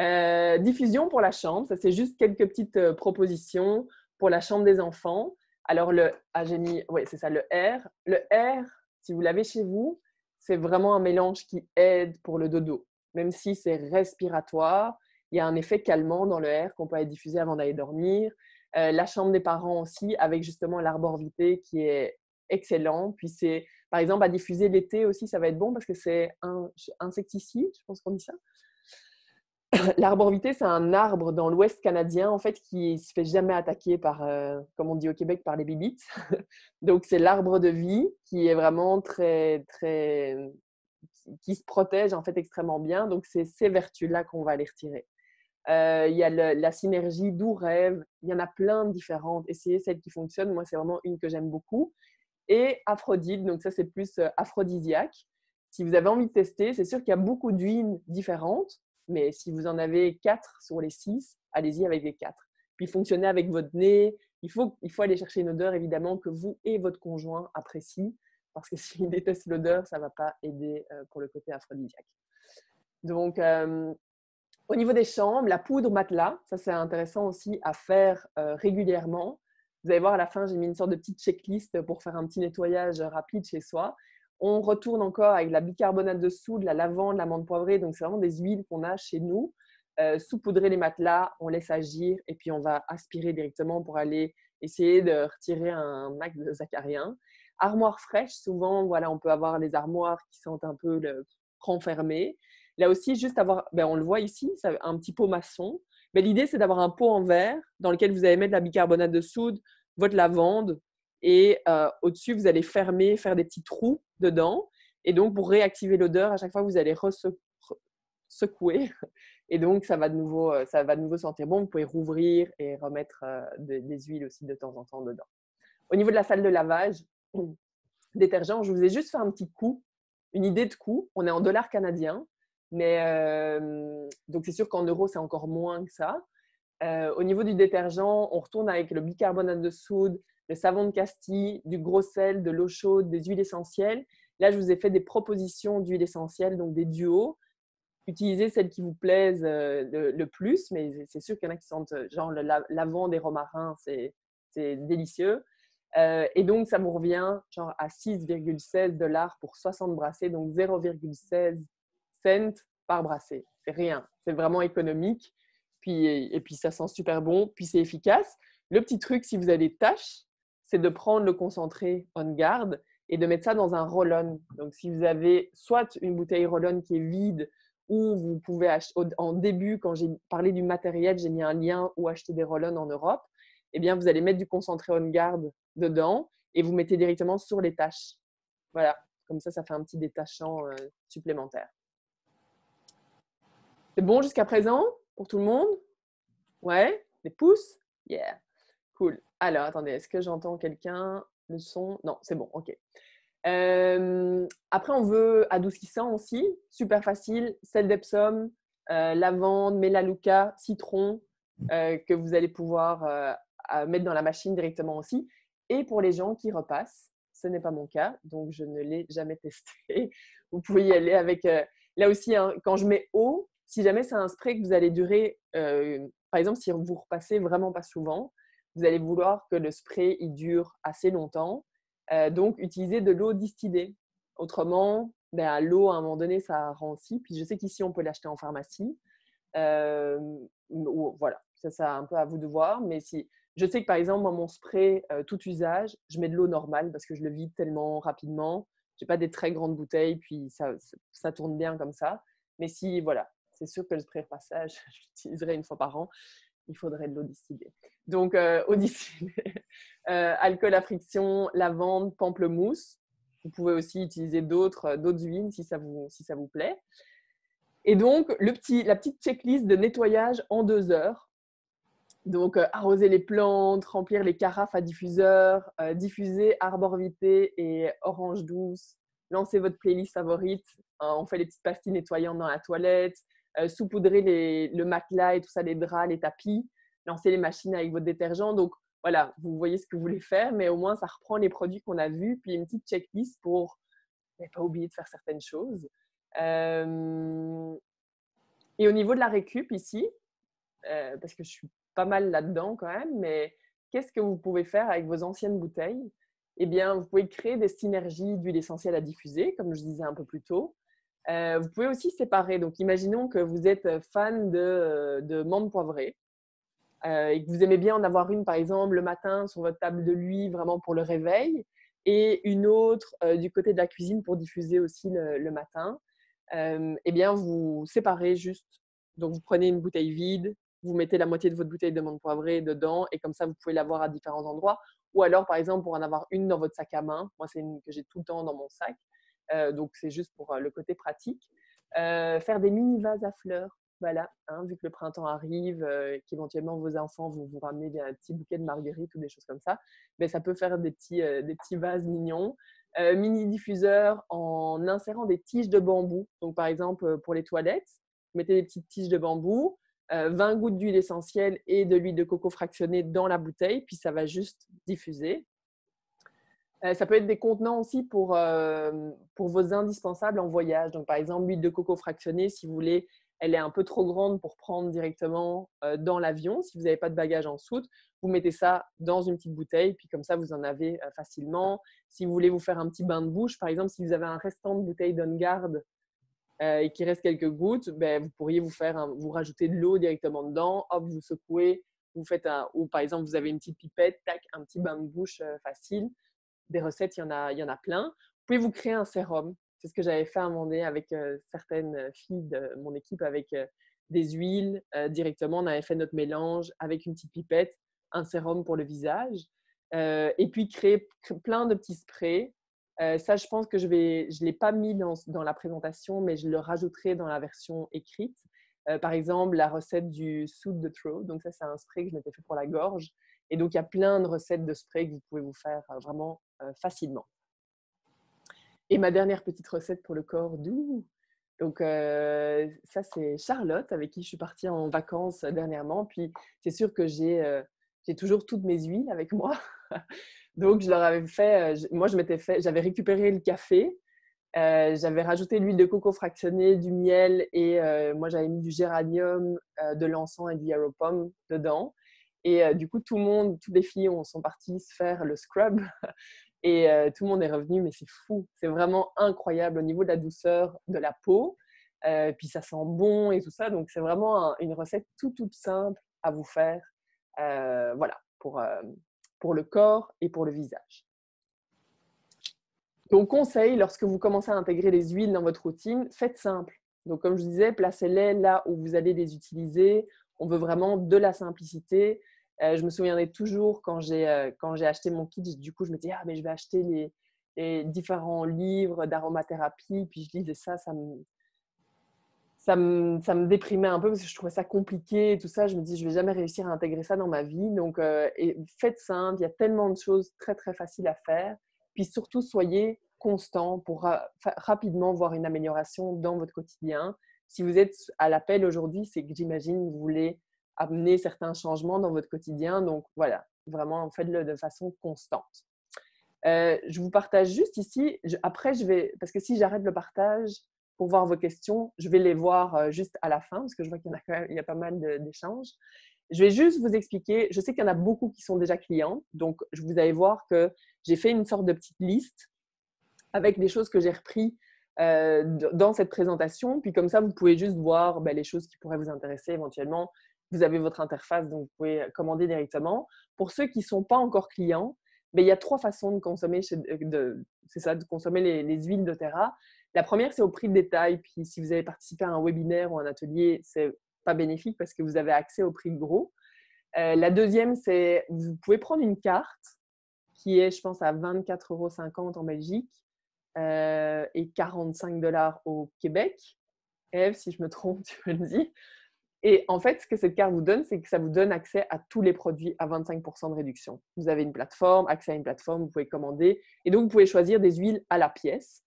Euh, diffusion pour la chambre, ça c'est juste quelques petites euh, propositions pour la chambre des enfants. Alors le, ah j'ai mis, oui c'est ça, le R. Le R, si vous l'avez chez vous, c'est vraiment un mélange qui aide pour le dodo. Même si c'est respiratoire, il y a un effet calmant dans le air qu'on peut aller diffuser avant d'aller dormir. Euh, la chambre des parents aussi, avec justement l'arborvité qui est excellent. Puis c'est, par exemple, à diffuser l'été aussi, ça va être bon parce que c'est un insecticide, je pense qu'on dit ça. L'arborvité, c'est un arbre dans l'Ouest canadien, en fait, qui se fait jamais attaquer par, euh, comme on dit au Québec, par les bibites. Donc, c'est l'arbre de vie qui est vraiment très, très, qui se protège, en fait, extrêmement bien. Donc, c'est ces vertus-là qu'on va aller retirer. Euh, il y a la synergie doux rêve. Il y en a plein de différentes. Essayez celle qui fonctionne. Moi, c'est vraiment une que j'aime beaucoup. Et Aphrodite, donc ça, c'est plus euh, aphrodisiaque. Si vous avez envie de tester, c'est sûr qu'il y a beaucoup d'huiles différentes. Mais si vous en avez quatre sur les six, allez-y avec les quatre. Puis fonctionnez avec votre nez. Il faut, il faut aller chercher une odeur évidemment que vous et votre conjoint apprécient. Parce que s'il déteste l'odeur, ça ne va pas aider euh, pour le côté aphrodisiaque. Donc, au niveau des chambres, la poudre matelas, ça c'est intéressant aussi à faire euh, régulièrement. Vous allez voir à la fin, j'ai mis une sorte de petite checklist pour faire un petit nettoyage rapide chez soi. On retourne encore avec la bicarbonate de soude, la lavande, l'amande poivrée. Donc, c'est vraiment des huiles qu'on a chez nous. Euh, saupoudrer les matelas, on laisse agir et puis on va aspirer directement pour aller essayer de retirer un mac de zacarien. Armoire fraîche, souvent, voilà, on peut avoir les armoires qui sentent un peu le renfermées. Là aussi, juste avoir, ben, on le voit ici, un petit pot maçon. Mais l'idée, c'est d'avoir un pot en verre dans lequel vous allez mettre la bicarbonate de soude, votre lavande, et euh, au-dessus, vous allez fermer, faire des petits trous dedans. Et donc, pour réactiver l'odeur, à chaque fois, vous allez secouer. Et donc, ça va, de nouveau, euh, ça va de nouveau sentir bon. Vous pouvez rouvrir et remettre euh, des huiles aussi de temps en temps dedans. Au niveau de la salle de lavage, détergent, je vous ai juste fait un petit coup, une idée de coût. On est en dollars canadiens. Mais donc, c'est sûr qu'en euros, c'est encore moins que ça. au niveau du détergent, on retourne avec le bicarbonate de soude, le savon de Castille, du gros sel, de l'eau chaude, des huiles essentielles. Là, je vous ai fait des propositions d'huiles essentielles, donc des duos. Utilisez celles qui vous plaisent le, plus, mais c'est sûr qu'il y en a qui sentent, genre le lavande et romarin, c'est délicieux. et donc, ça vous revient genre à 6,16 dollars pour 60 brassées, donc 0,16 cents par brassée. C'est rien, c'est vraiment économique. Puis, et puis, ça sent super bon, puis c'est efficace. Le petit truc, si vous avez des tâches, c'est de prendre le concentré on guard et de mettre ça dans un roll-on. Donc, si vous avez soit une bouteille roll-on qui est vide, ou vous pouvez acheter, en début, quand j'ai parlé du matériel, j'ai mis un lien où acheter des roll-on en Europe, eh bien, vous allez mettre du concentré on guard dedans et vous mettez directement sur les tâches. Voilà, comme ça, ça fait un petit détachant euh, supplémentaire. C'est bon jusqu'à présent pour tout le monde? Ouais Des pouces? Yeah. Cool. Alors, attendez, est-ce que j'entends quelqu'un? Le son? Non, c'est bon, ok. après, on veut adoucissant aussi, super facile, sel d'Epsom, euh, lavande, mélaluca, citron, euh, que vous allez pouvoir euh, mettre dans la machine directement aussi. Et pour les gens qui repassent, ce n'est pas mon cas, donc je ne l'ai jamais testé. Vous pouvez y aller avec. là aussi, hein, quand je mets eau, si jamais c'est un spray que vous allez durer, euh, par exemple, si vous repassez vraiment pas souvent, vous allez vouloir que le spray dure assez longtemps. Euh, donc, utilisez de l'eau distillée. Autrement, ben, l'eau, à un moment donné, ça rancit. Puis je sais qu'ici, on peut l'acheter en pharmacie. Euh, voilà, ça, c'est un peu à vous de voir. Mais si, je sais que par exemple, moi, mon spray, tout usage, je mets de l'eau normale parce que je le vide tellement rapidement. Je n'ai pas des très grandes bouteilles, puis ça, ça tourne bien comme ça. Mais si, voilà, c'est sûr que le spray repassage, j'utiliserai une fois par an. Il faudrait de l'eau distillée. Donc, euh, eau distillée, euh, alcool à friction, lavande, pamplemousse. Vous pouvez aussi utiliser d'autres euh, d'autres huiles si ça, vous, si ça vous plaît. Et donc, le petit, la petite checklist de nettoyage en deux heures. Donc, arroser les plantes, remplir les carafes à diffuseur, diffuser arbor vitae et orange douce, lancer votre playlist favorite. on fait les petites pastilles nettoyantes dans la toilette, euh, saupoudrer le matelas et tout ça, les draps, les tapis, lancer les machines avec votre détergent. Donc voilà, vous voyez ce que vous voulez faire, mais au moins ça reprend les produits qu'on a vus, puis une petite checklist pour ne pas oublier de faire certaines choses. Euh, et au niveau de la récup ici, euh, parce que je suis pas mal là-dedans quand même, mais qu'est-ce que vous pouvez faire avec vos anciennes bouteilles? Eh bien, vous pouvez créer des synergies d'huile essentielle à diffuser, comme je disais un peu plus tôt. Euh, vous pouvez aussi séparer. Donc, imaginons que vous êtes fan de, de menthe poivrée euh, et que vous aimez bien en avoir une, par exemple, le matin sur votre table de nuit, vraiment pour le réveil, et une autre du côté de la cuisine pour diffuser aussi le, matin. eh bien, vous séparez juste. Donc, vous prenez une bouteille vide, vous mettez la moitié de votre bouteille de menthe poivrée dedans, et comme ça, vous pouvez l'avoir à différents endroits. Ou alors, par exemple, pour en avoir une dans votre sac à main. Moi, c'est une que j'ai tout le temps dans mon sac. Euh, donc, c'est juste pour euh, le côté pratique. Euh, faire des mini vases à fleurs. Voilà, hein, vu que le printemps arrive, qu'éventuellement vos enfants vont vous ramener un petit bouquet de marguerites ou des choses comme ça, mais ben, ça peut faire des petits, des petits vases mignons. mini diffuseur en insérant des tiges de bambou. Donc, par exemple, pour les toilettes, mettez des petites tiges de bambou, 20 gouttes d'huile essentielle et de l'huile de coco fractionnée dans la bouteille, puis ça va juste diffuser. Euh, ça peut être des contenants aussi pour, euh, pour vos indispensables en voyage. Donc, par exemple, l'huile de coco fractionnée, si vous voulez, elle est un peu trop grande pour prendre directement euh, dans l'avion. Si vous n'avez pas de bagages en soute, vous mettez ça dans une petite bouteille, puis comme ça, vous en avez facilement. Si vous voulez vous faire un petit bain de bouche, par exemple, si vous avez un restant de bouteille d'On-Guard et qu'il reste quelques gouttes, ben, vous pourriez vous, faire vous rajouter de l'eau directement dedans, hop, vous secouez, vous faites un, ou par exemple, vous avez une petite pipette, tac, un petit bain de bouche facile des recettes, il y, en a, y en a plein. Vous pouvez vous créer un sérum. C'est ce que j'avais fait à un moment donné avec certaines filles de mon équipe, avec des huiles directement. On avait fait notre mélange avec une petite pipette, un sérum pour le visage. et puis créer plein de petits sprays. ça, je pense que je vais, je l'ai pas mis dans, la présentation, mais je le rajouterai dans la version écrite. par exemple, la recette du soude de throat. Donc ça, c'est un spray que je m'étais fait pour la gorge. Et donc, il y a plein de recettes de sprays que vous pouvez vous faire vraiment facilement. Et ma dernière petite recette pour le corps doux. Donc, ça, c'est Charlotte avec qui je suis partie en vacances dernièrement. Puis, c'est sûr que j'ai j'ai toujours toutes mes huiles avec moi. Donc, je leur avais fait, moi, je m'étais fait, j'avais récupéré le café, j'avais rajouté l'huile de coco fractionnée, du miel et moi, j'avais mis du géranium, de l'encens et du yarrow pomme dedans. Et du coup, tout le monde, toutes les filles sont parties se faire le scrub. Et tout le monde est revenu, mais c'est fou. C'est vraiment incroyable au niveau de la douceur de la peau. puis ça sent bon et tout ça. Donc, c'est vraiment une recette tout, toute simple à vous faire. voilà, pour, pour le corps et pour le visage. Donc, conseil, lorsque vous commencez à intégrer les huiles dans votre routine, faites simple. Donc, comme je disais, placez-les là où vous allez les utiliser. On veut vraiment de la simplicité. Euh, je me souviendrai toujours quand j'ai euh, acheté mon kit, du coup, je me disais, ah, mais je vais acheter les, différents livres d'aromathérapie. Puis je lisais ça, ça me, ça me, ça me, déprimait un peu parce que je trouvais ça compliqué et tout ça. Je me dis, je vais jamais réussir à intégrer ça dans ma vie. Donc, euh, faites simple. Il y a tellement de choses très, très faciles à faire. Puis surtout, soyez constant pour rapidement voir une amélioration dans votre quotidien. Si vous êtes à l'appel aujourd'hui, c'est que j'imagine vous voulez amener certains changements dans votre quotidien. Donc voilà, vraiment faites-le de façon constante. Euh, je vous partage juste ici. après, je vais, parce que si j'arrête le partage pour voir vos questions, je vais les voir euh, juste à la fin, parce que je vois qu'il y, a quand même, il y a pas mal d'échanges. Je vais juste vous expliquer. Je sais qu'il y en a beaucoup qui sont déjà clients, donc je vous allez voir que j'ai fait une sorte de petite liste avec des choses que j'ai repris euh, dans cette présentation. Puis comme ça, vous pouvez juste voir ben, les choses qui pourraient vous intéresser éventuellement vous avez votre interface, donc vous pouvez commander directement. Pour ceux qui ne sont pas encore clients, mais ben, il y a trois façons de consommer, de, c'est ça, de consommer les, huiles doTERRA. La première, c'est au prix de détail. Puis si vous avez participé à un webinaire ou un atelier, c'est pas bénéfique parce que vous avez accès au prix de gros. Euh, la deuxième, c'est vous pouvez prendre une carte qui est, je pense, à 24,50 euros en Belgique euh, et 45 dollars au Québec. Eve, si je me trompe, tu me le dis. Et en fait, ce que cette carte vous donne, c'est que ça vous donne accès à tous les produits à 25% de réduction. Vous avez une plateforme, accès à une plateforme, vous pouvez commander. Et donc, vous pouvez choisir des huiles à la pièce.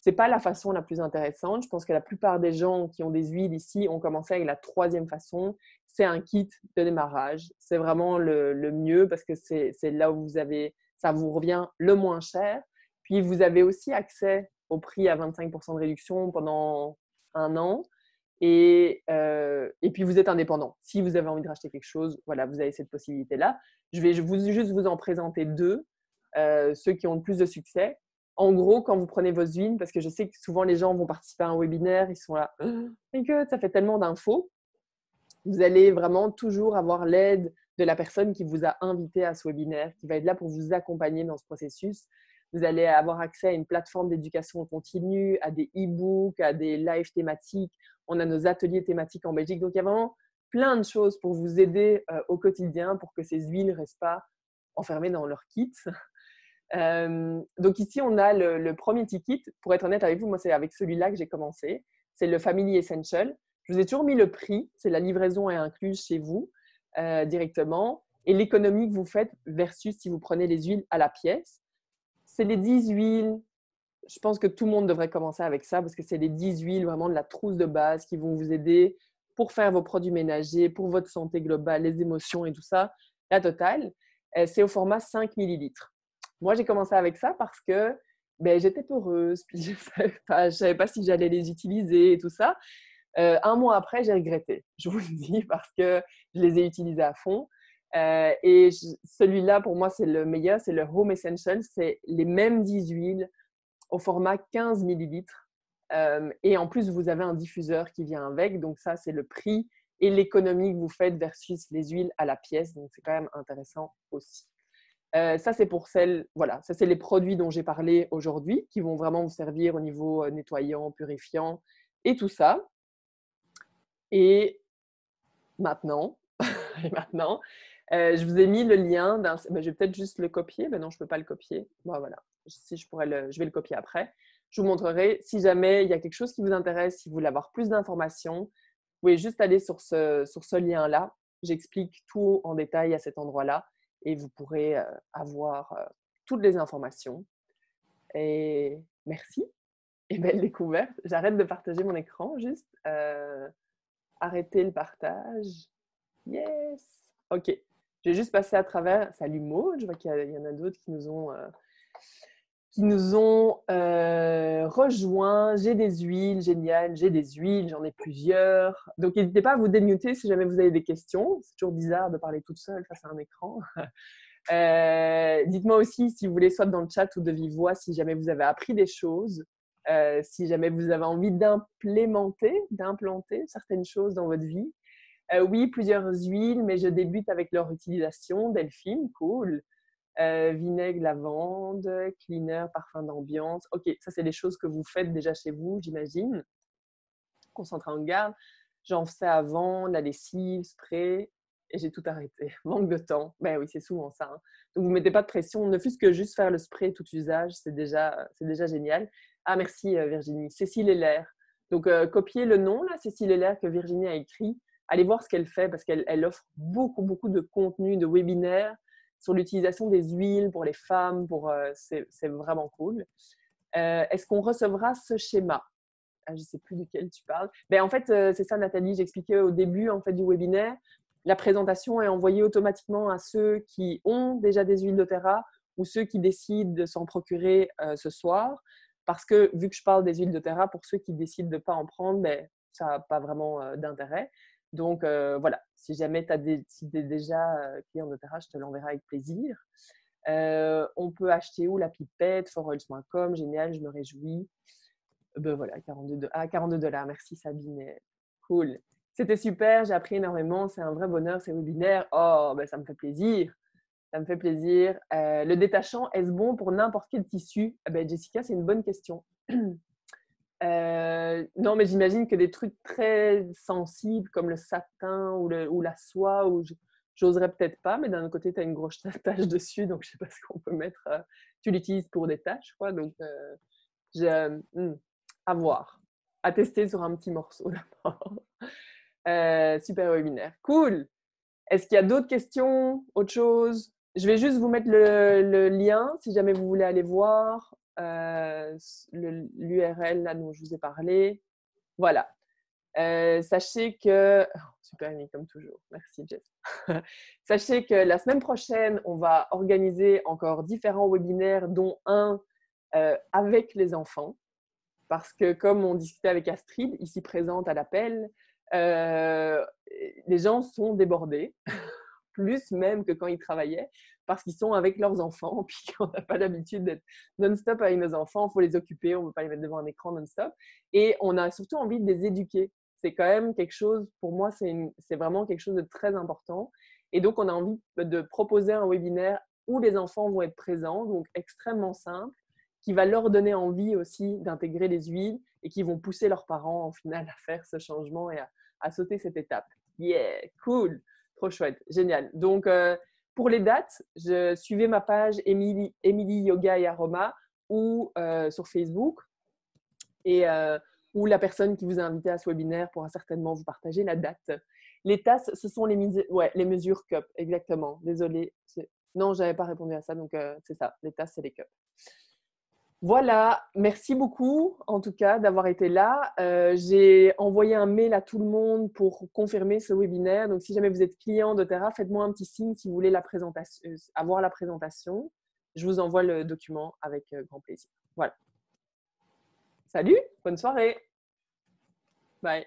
Ce n'est pas la façon la plus intéressante. Je pense que la plupart des gens qui ont des huiles ici ont commencé avec la troisième façon. C'est un kit de démarrage. C'est vraiment le, le, mieux parce que c'est là où vous avez, ça vous revient le moins cher. Puis, vous avez aussi accès au prix à 25% de réduction pendant un an. Et, euh, et, puis vous êtes indépendant. Si vous avez envie de racheter quelque chose, voilà, vous avez cette possibilité-là. Je vais vous, juste vous en présenter deux, euh, ceux qui ont le plus de succès. En gros, quand vous prenez vos huiles, parce que je sais que souvent les gens vont participer à un webinaire, ils sont là, que ça fait tellement d'infos, vous allez vraiment toujours avoir l'aide de la personne qui vous a invité à ce webinaire, qui va être là pour vous accompagner dans ce processus. Vous allez avoir accès à une plateforme d'éducation continue, à des e-books, à des lives thématiques on a nos ateliers thématiques en Belgique. Donc, il y a vraiment plein de choses pour vous aider euh, au quotidien pour que ces huiles ne restent pas enfermées dans leur kit. Euh, donc ici, on a le, premier petit kit. Pour être honnête avec vous, moi, c'est avec celui-là que j'ai commencé. C'est le Family Essential. Je vous ai toujours mis le prix. C'est la livraison est incluse chez vous euh, directement. Et l'économie que vous faites versus si vous prenez les huiles à la pièce. C'est les 10 huiles je pense que tout le monde devrait commencer avec ça parce que c'est les 10 huiles, vraiment de la trousse de base qui vont vous aider pour faire vos produits ménagers, pour votre santé globale, les émotions et tout ça. La totale, euh, c'est au format 5 millilitres. Moi, j'ai commencé avec ça parce que ben, j'étais peureuse, puis je ne savais, pas si j'allais les utiliser et tout ça. Euh, un mois après, j'ai regretté, je vous le dis, parce que je les ai utilisés à fond. Euh, et celui-là, pour moi, c'est le meilleur, c'est le Home Essential. C'est les mêmes 10 huiles, au format 15 millilitres. Euh, et en plus, vous avez un diffuseur qui vient avec. Donc ça, c'est le prix et l'économie que vous faites versus les huiles à la pièce. Donc c'est quand même intéressant aussi. Euh, ça, c'est pour celles, voilà, ça, c'est les produits dont j'ai parlé aujourd'hui qui vont vraiment vous servir au niveau euh, nettoyant, purifiant et tout ça. Et maintenant, et maintenant je vous ai mis le lien d'un. Ben, je vais peut-être juste le copier. mais non, je ne peux pas le copier. Voilà. Si je pourrais le... Je vais le copier après. Je vous montrerai si jamais il y a quelque chose qui vous intéresse, si vous voulez avoir plus d'informations, vous pouvez juste aller sur ce, sur ce lien-là. J'explique tout en détail à cet endroit-là et vous pourrez euh, avoir euh, toutes les informations. Et merci et belle découverte. J'arrête de partager mon écran, juste euh, arrêter le partage. Yes! OK. Je vais juste passer à travers. Salut Maud, je vois qu'il y, en a d'autres qui nous ont, qui nous ont rejoints. J'ai des huiles, génial. J'ai des huiles, j'en ai plusieurs. Donc n'hésitez pas à vous démuter si jamais vous avez des questions. C'est toujours bizarre de parler toute seule face à un écran. Euh, dites-moi aussi si vous voulez, soit dans le chat ou de vive voix, si jamais vous avez appris des choses, euh, si jamais vous avez envie d'implémenter, d'implanter certaines choses dans votre vie. Euh, oui, plusieurs huiles, mais je débute avec leur utilisation. Delphine, cool. Vinaigre, lavande, cleaner, parfum d'ambiance. Ok, ça c'est des choses que vous faites déjà chez vous, j'imagine. Concentré en garde. J'en faisais avant, la lessive, spray et j'ai tout arrêté. Manque de temps. Ben oui, c'est souvent ça. Hein. Donc, vous mettez pas de pression. Ne fût-ce que juste faire le spray tout usage, c'est déjà, c'est déjà génial. Ah, merci euh, Virginie. Cécile Heller. Donc, euh, copiez le nom, là, Cécile Heller, que Virginie a écrit. Allez voir ce qu'elle fait parce qu'elle elle offre beaucoup, beaucoup de contenu, de webinaires sur l'utilisation des huiles pour les femmes. Pour, euh, c'est, vraiment cool. est-ce qu'on recevra ce schéma? Ah, je ne sais plus duquel tu parles. Ben, en fait, c'est ça, Nathalie. J'expliquais au début en fait, du webinaire la présentation est envoyée automatiquement à ceux qui ont déjà des huiles doTERRA ou ceux qui décident de s'en procurer euh, ce soir. Parce que vu que je parle des huiles doTERRA, pour ceux qui décident de ne pas en prendre, ben, ça n'a pas vraiment euh, d'intérêt. Donc voilà, si jamais tu es déjà client doTERRA, je te l'enverrai avec plaisir. on peut acheter où la pipette Foroils.com, génial, je me réjouis. Ben voilà, 42, ah, 42 dollars, merci Sabine. Cool. C'était super, j'ai appris énormément, c'est un vrai bonheur ces webinaires. Oh, ben, ça me fait plaisir. Ça me fait plaisir. Le détachant, est-ce bon pour n'importe quel tissu? Eh ben, Jessica, c'est une bonne question. Euh, non, mais j'imagine que des trucs très sensibles comme le satin ou, la soie, ou j'oserais peut-être pas, mais d'un autre côté, tu as une grosse tache dessus, donc je sais pas ce qu'on peut mettre. Euh, tu l'utilises pour des tâches, quoi. Donc, hmm, à voir. À tester sur un petit morceau d'abord. Euh, super webinaire. Cool. Est-ce qu'il y a d'autres questions, autre chose? Je vais juste vous mettre le, lien si jamais vous voulez aller voir euh, l'URL là dont je vous ai parlé. Voilà. Euh, sachez que oh, super comme toujours. Merci Jeff. sachez que la semaine prochaine, on va organiser encore différents webinaires, dont un avec les enfants. Parce que comme on discutait avec Astrid, ici présente à l'appel, euh, les gens sont débordés, plus même que quand ils travaillaient, parce qu'ils sont avec leurs enfants, puis qu'on n'a pas l'habitude d'être non-stop avec nos enfants, il faut les occuper, on ne peut pas les mettre devant un écran non-stop. Et on a surtout envie de les éduquer. C'est quand même quelque chose, pour moi, c'est vraiment quelque chose de très important. Et donc, on a envie de proposer un webinaire où les enfants vont être présents, donc extrêmement simple, qui va leur donner envie aussi d'intégrer les huiles et qui vont pousser leurs parents, au final, à faire ce changement et à, à sauter cette étape. Yeah, cool, trop chouette, génial. Donc, euh, pour les dates, je suivais ma page Emily, Yoga et Aroma ou euh, sur Facebook et euh, où la personne qui vous a invité à ce webinaire pourra certainement vous partager la date. Les tasses, ce sont les, ouais, les mesures cup, exactement. Désolée. Non, je n'avais pas répondu à ça, donc c'est ça. Les tasses, c'est les cups. Voilà, merci beaucoup en tout cas d'avoir été là. Euh, j'ai envoyé un mail à tout le monde pour confirmer ce webinaire. Donc si jamais vous êtes client de Terra, faites-moi un petit signe si vous voulez la présentation, euh, avoir la présentation. Je vous envoie le document avec euh, grand plaisir. Voilà. Salut, bonne soirée. Bye.